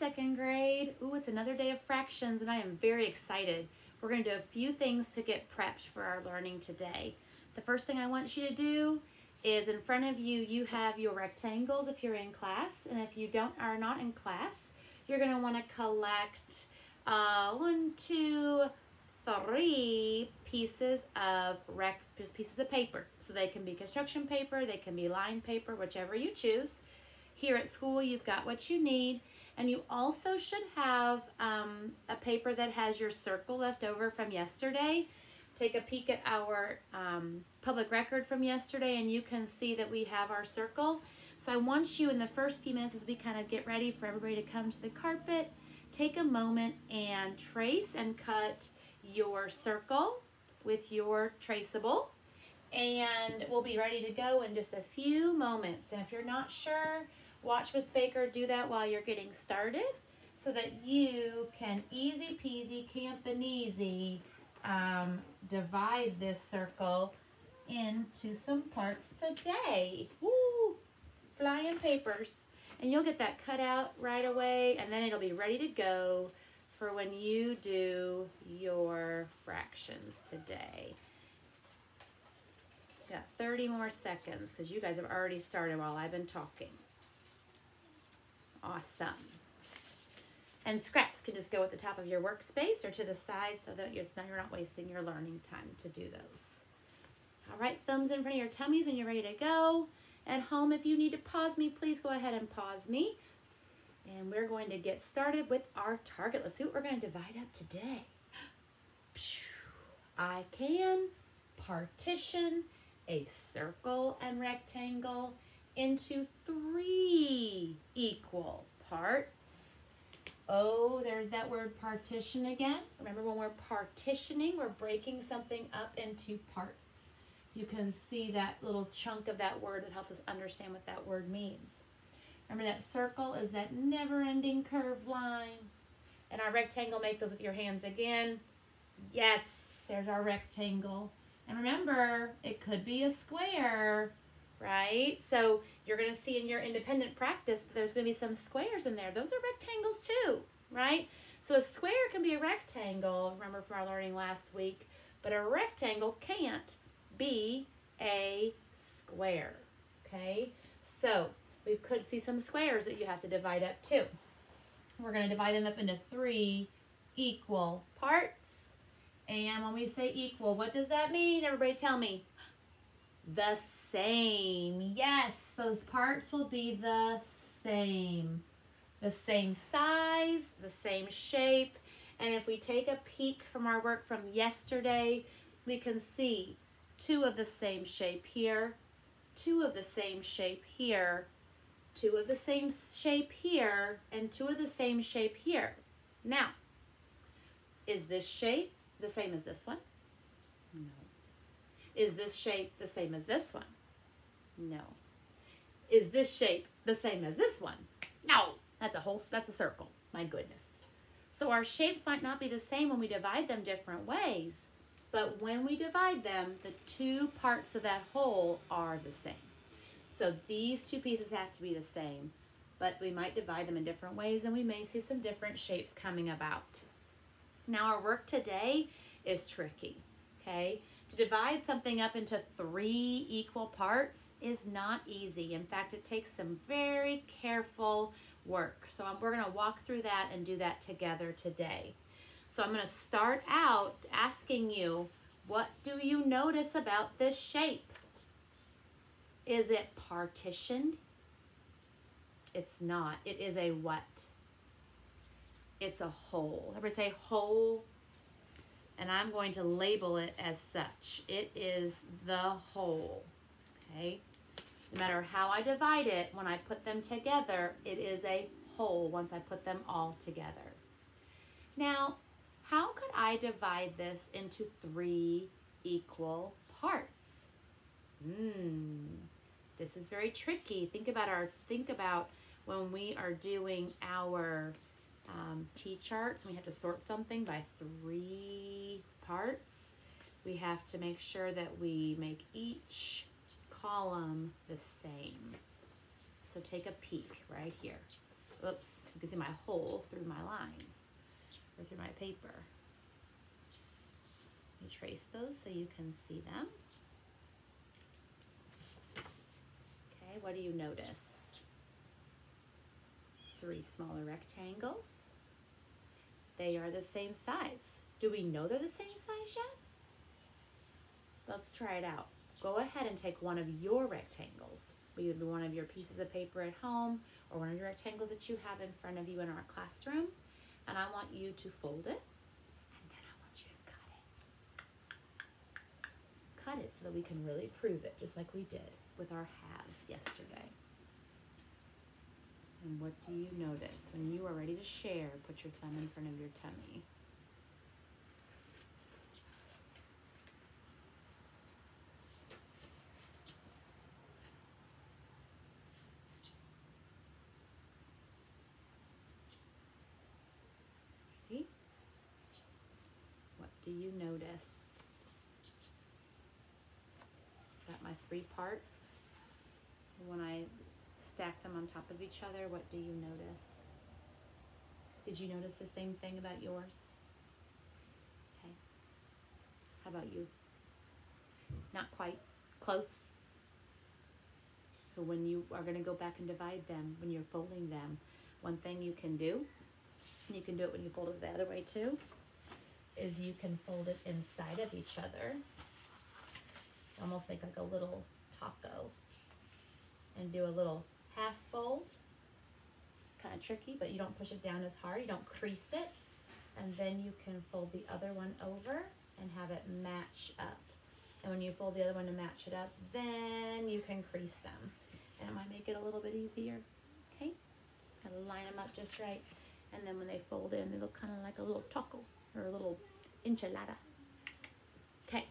second grade. Ooh, it's another day of fractions and I am very excited. We're going to do a few things to get prepped for our learning today. The first thing I want you to do is in front of you, you have your rectangles if you're in class. And if you don't are not in class, you're going to want to collect uh, one, two, three pieces of rec pieces of paper. So they can be construction paper, they can be line paper, whichever you choose. Here at school, you've got what you need. And you also should have um, a paper that has your circle left over from yesterday. Take a peek at our um, public record from yesterday and you can see that we have our circle. So I want you in the first few minutes as we kind of get ready for everybody to come to the carpet, take a moment and trace and cut your circle with your traceable and we'll be ready to go in just a few moments. And if you're not sure, watch Miss Baker do that while you're getting started so that you can easy peasy camp easy um, divide this circle into some parts today. Woo! Flying papers. And you'll get that cut out right away and then it'll be ready to go for when you do your fractions today. Got 30 more seconds because you guys have already started while I've been talking. Awesome. And scraps can just go at the top of your workspace or to the side so that you're, not wasting your learning time to do those. All right, thumbs in front of your tummies when you're ready to go. At home, if you need to pause me, please go ahead and pause me. And we're going to get started with our target. Let's see what we're going to divide up today. I can partition a circle and rectangle into three equal parts. Oh, there's that word partition again. Remember when we're partitioning, we're breaking something up into parts. You can see that little chunk of that word that helps us understand what that word means. Remember that circle is that never-ending curved line. And our rectangle, make those with your hands again. Yes, there's our rectangle. And remember, it could be a square, right? So you're going to see in your independent practice, there's going to be some squares in there. Those are rectangles too, right? So a square can be a rectangle, remember from our learning last week, but a rectangle can't be a square, okay? So we could see some squares that you have to divide up too. We're going to divide them up into three equal parts. And when we say equal, what does that mean? Everybody tell me. The same. Yes, those parts will be the same. The same size, the same shape. And if we take a peek from our work from yesterday, we can see two of the same shape here, two of the same shape here, two of the same shape here, and two of the same shape here. Now, is this shape the same as this one? No. Is this shape the same as this one? No. Is this shape the same as this one? No. That's a whole, that's a circle. My goodness. So our shapes might not be the same when we divide them different ways, but when we divide them, the two parts of that whole are the same. So these two pieces have to be the same, but we might divide them in different ways and we may see some different shapes coming about. Now our work today is tricky, okay? To divide something up into three equal parts is not easy. In fact, it takes some very careful work. So we're gonna walk through that and do that together today. So I'm gonna start out asking you, what do you notice about this shape? Is it partitioned? It's not. It is a what? It's a whole. Everybody say whole. And I'm going to label it as such. It is the whole. Okay? No matter how I divide it, when I put them together, it is a whole once I put them all together. Now, how could I divide this into three equal parts? Hmm, this is very tricky. Think about our, think about when we are doing our um, T-charts, we have to sort something by three parts. We have to make sure that we make each column the same. So take a peek right here. oops, you can see my hole through my lines or through my paper. You trace those so you can see them. Okay, what do you notice? Three smaller rectangles. They are the same size. Do we know they're the same size yet? Let's try it out. Go ahead and take one of your rectangles, maybe one of your pieces of paper at home or one of your rectangles that you have in front of you in our classroom, and I want you to fold it, and then I want you to cut it. Cut it so that we can really prove it, just like we did with our halves yesterday. And what do you notice? When you are ready to share, put your thumb in front of your tummy. What do you notice? Got my three parts. When I stack them on top of each other, what do you notice? Did you notice the same thing about yours? Okay. How about you? Not quite. Close. So when you are going to go back and divide them, when you're folding them, one thing you can do, and you can do it when you fold it the other way too, is you can fold it inside of each other. Almost make like a little taco. And do a little half fold. It's kind of tricky, but you don't push it down as hard. You don't crease it. And then you can fold the other one over and have it match up. And when you fold the other one to match it up, then you can crease them. And it might make it a little bit easier. Okay? Gotta line them up just right. And then when they fold in, they look kind of like a little taco or a little enchilada. Okay.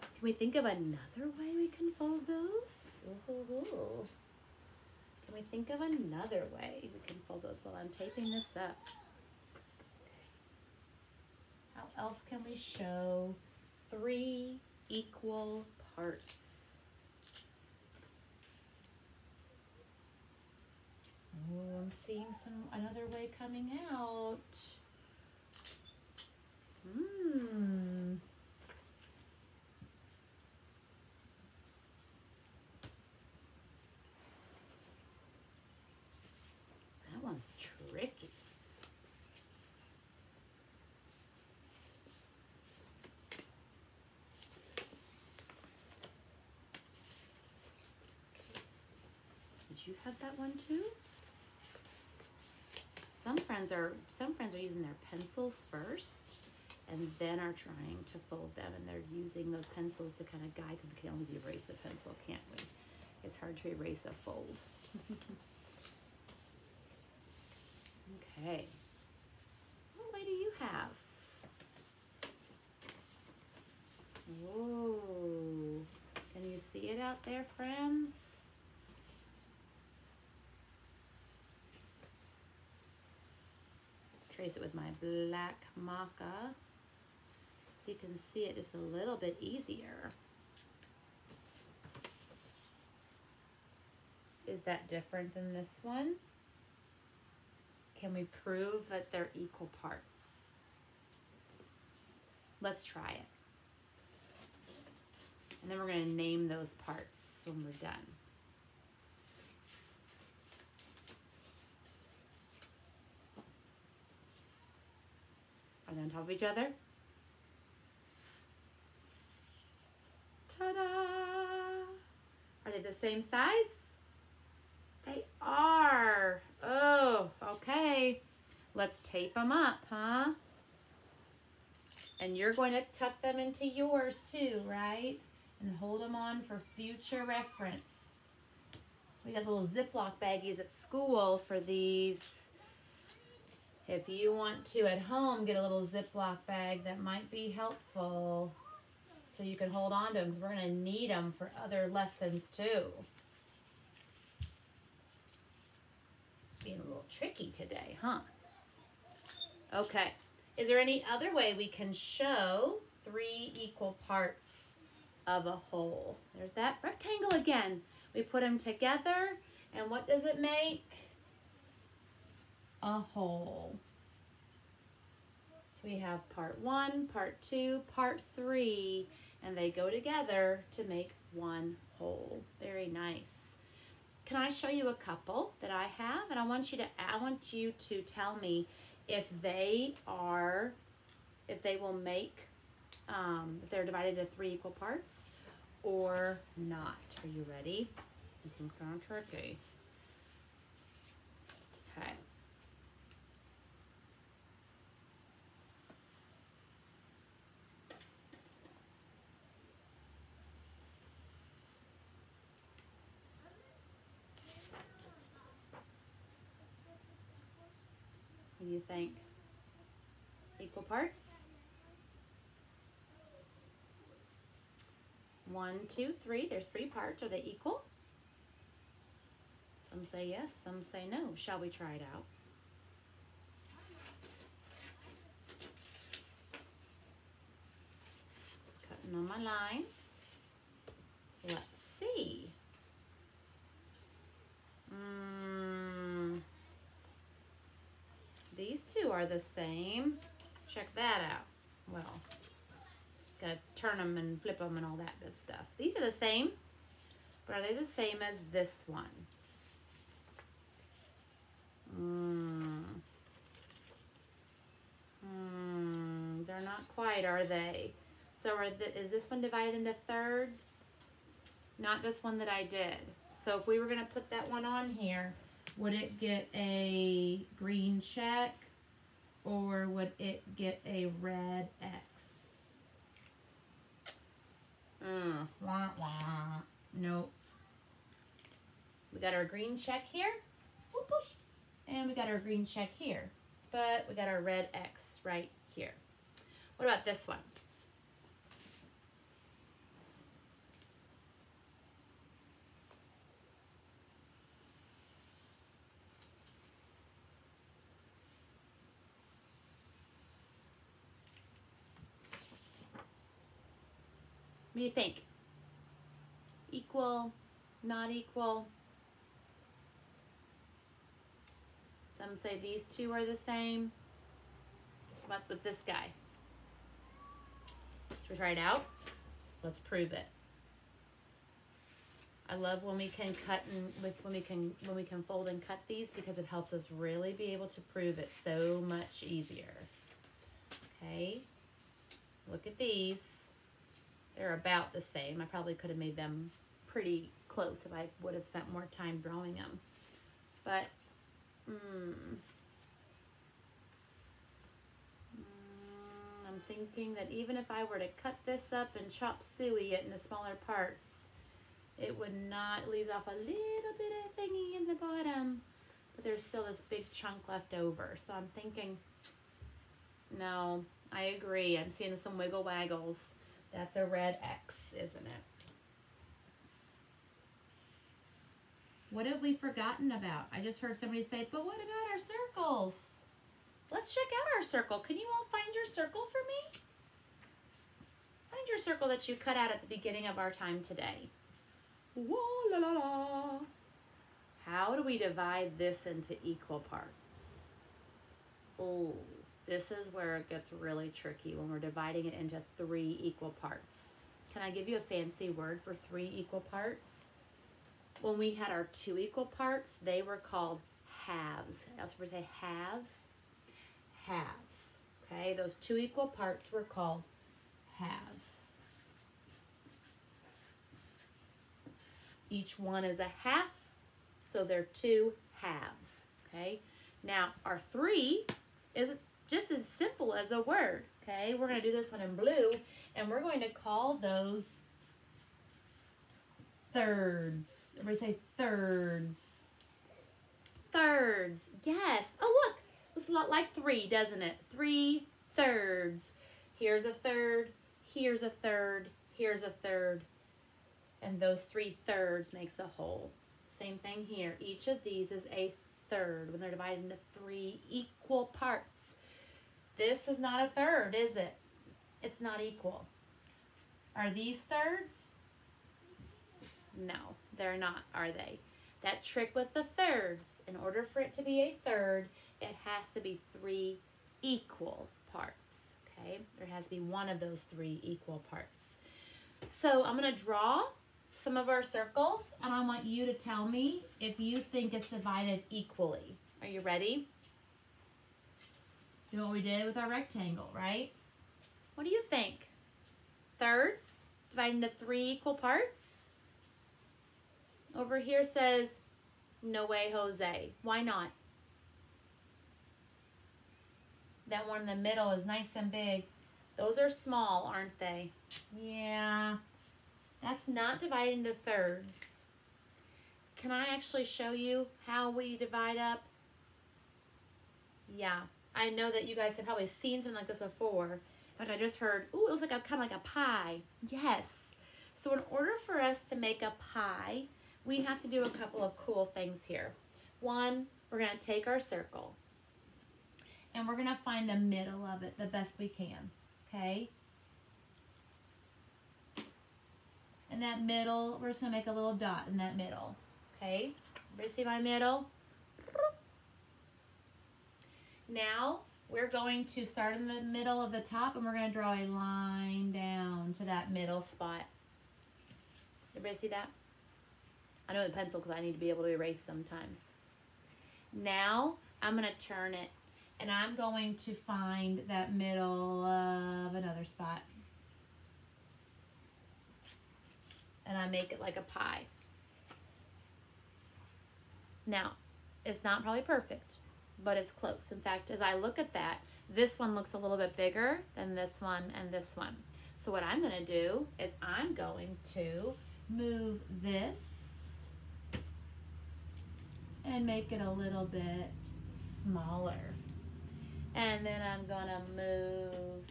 Can we think of another way we can fold those? Ooh. Can we think of another way we can fold those while I'm taping this up? How else can we show three equal parts? Oh, I'm seeing some another way coming out. Hmm. That one's tricky. Have that one too? Some friends are some friends are using their pencils first and then are trying to fold them and they're using those pencils to kind of guide them. We can always erase a pencil, can't we? It's hard to erase a fold. okay. What way do you have? Whoa. Can you see it out there, friends? Trace it with my black maca so you can see it just a little bit easier. Is that different than this one? Can we prove that they're equal parts? Let's try it. And then we're to name those parts when we're done. They on top of each other? Ta-da! Are they the same size? They are. Oh, okay. Let's tape them up, huh? And you're going to tuck them into yours too, right? And hold them on for future reference. We got little Ziploc baggies at school for these. If you want to at home get a little Ziploc bag, that might be helpful so you can hold on to them because we're going to need them for other lessons too. Being a little tricky today, huh? Okay. Is there any other way we can show three equal parts of a whole? There's that rectangle again. We put them together, and what does it make? A whole. So we have part one, part two, part three, and they go together to make one whole. Very nice. Can I show you a couple that I have? And I want you to I want you to tell me if they are if they will make um, if they're divided into three equal parts or not. Are you ready? This one's kind of you think? Equal parts? One, two, three. There's three parts. Are they equal? Some say yes, some say no. Shall we try it out? Cutting on my lines. Let's see. Mm, these two are the same. Check that out. Well, gotta turn them and flip them and all that good stuff. These are the same, but are they the same as this one? Hmm. Hmm. They're not quite, are they? So are the, is this one divided into thirds? Not this one that I did. So if we were to put that one on here, would it get a green check or would it get a red X? Mm, wah, wah. Nope. We got our green check here. And we got our green check here. But we got our red X right here. What about this one? Do you think? Equal, not equal? Some say these two are the same. What with this guy? Should we try it out? Let's prove it. I love when we can cut and with when we can when we can fold and cut these because it helps us really be able to prove it so much easier. Okay. Look at these. They're about the same. I probably could have made them pretty close if I would have spent more time drawing them. But Hmm. Mm, I'm thinking that even if I were to cut this up and chop suey it into smaller parts, it would not leave off a little bit of thingy in the bottom. But there's still this big chunk left over. So I'm thinking, no, I agree. I'm seeing some wiggle waggles. That's a red X, isn't it? What have we forgotten about? I just heard somebody say, but what about our circles? Let's check out our circle. Can you all find your circle for me? Find your circle that you cut out at the beginning of our time today. Whoa, la, la, la. How do we divide this into equal parts? Oh, this is where it gets really tricky when we're dividing it into three equal parts. Can I give you a fancy word for three equal parts? when we had our two equal parts, they were called halves. I also say halves. Halves. Okay, those two equal parts were called halves. Each one is a half, so they're two halves. Okay, now our three is just as simple as a word. Okay, we're going to do this one in blue, and we're going to call those thirds. Everybody say thirds. Thirds. Yes. Oh, look. It's a lot like three, doesn't it? Three thirds. Here's a third. Here's a third. Here's a third. And those three thirds makes a whole. Same thing here. Each of these is a third when they're divided into three equal parts. This is not a third, is it? It's not equal. Are these thirds? No, they're not, are they? that trick with the thirds, in order for it to be a third, it has to be three equal parts. Okay, there has to be one of those three equal parts. So I'm to draw some of our circles and I want you to tell me if you think it's divided equally. Are you ready? Do what we did with our rectangle, right? What do you think? Thirds divided into three equal parts? Over here says, no way, Jose. Why not? That one in the middle is nice and big. Those are small, aren't they? Yeah. That's not divided into thirds. Can I actually show you how we divide up? Yeah. I know that you guys have probably seen something like this before. But I just heard, ooh, it was like a kind of like a pie. Yes. So in order for us to make a pie, we have to do a couple of cool things here. One, we're going to take our circle and we're going to find the middle of it the best we can. Okay? And that middle, we're just going to make a little dot in that middle. Okay? Everybody see my middle? Now, we're going to start in the middle of the top and we're going to draw a line down to that middle spot. Everybody see that? I know the pencil because I need to be able to erase sometimes. Now, I'm going to turn it and I'm going to find that middle of another spot. And I make it like a pie. Now, it's not probably perfect, but it's close. In fact, as I look at that, this one looks a little bit bigger than this one and this one. So what I'm going to do is I'm going to move this and make it a little bit smaller. And then I'm gonna move,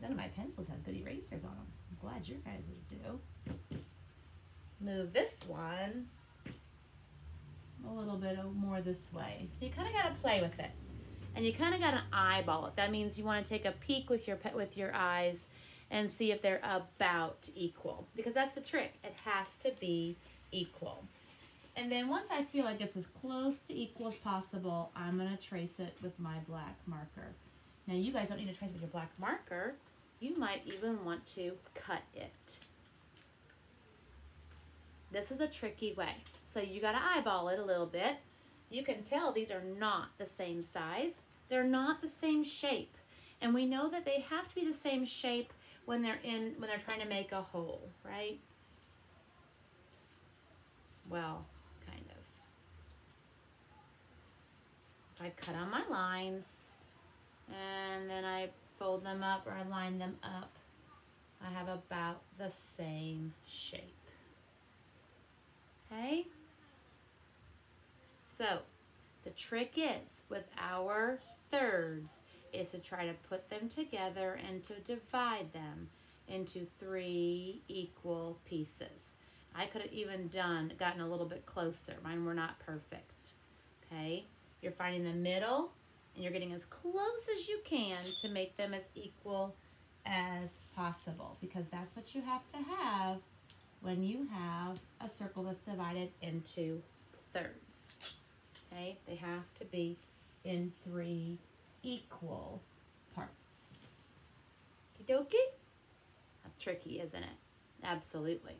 none of my pencils have good erasers on them. I'm glad your guys' do. Move this one a little bit more this way. So you kind of got to play with it. And you kind of got to eyeball it. That means you want to take a peek with your with your eyes and see if they're about equal. Because that's the trick. It has to be equal. And then once I feel like it's as close to equal as possible, I'm going to trace it with my black marker. Now you guys don't need to trace with your black marker. You might even want to cut it. This is a tricky way. So you got to eyeball it a little bit. You can tell these are not the same size. They're not the same shape. And we know that they have to be the same shape when they're in when they're trying to make a hole, right? Well, kind of. I cut on my lines and then I fold them up or I line them up. I have about the same shape. Okay? So, the trick is with our thirds is to try to put them together and to divide them into three equal pieces. I could have even done, gotten a little bit closer. Mine were not perfect. Okay? You're finding the middle and you're getting as close as you can to make them as equal as possible because that's what you have to have when you have a circle that's divided into thirds. Okay, they have to be in three equal parts. Okie? That's tricky, isn't it? Absolutely.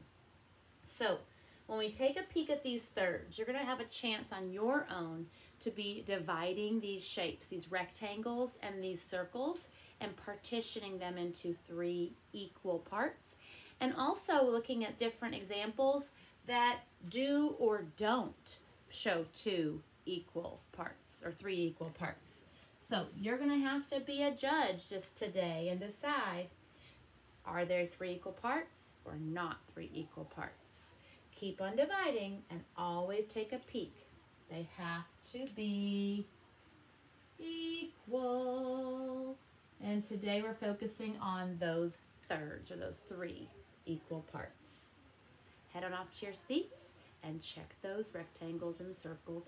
So, when we take a peek at these thirds, you're going to have a chance on your own to be dividing these shapes, these rectangles and these circles, and partitioning them into three equal parts. And also looking at different examples that do or don't show two equal parts or three equal parts. So you're going to have to be a judge just today and decide are there three equal parts or not three equal parts. Keep on dividing and always take a peek. They have to be equal. And today we're focusing on those thirds or those three equal parts. Head on off to your seats and check those rectangles and circles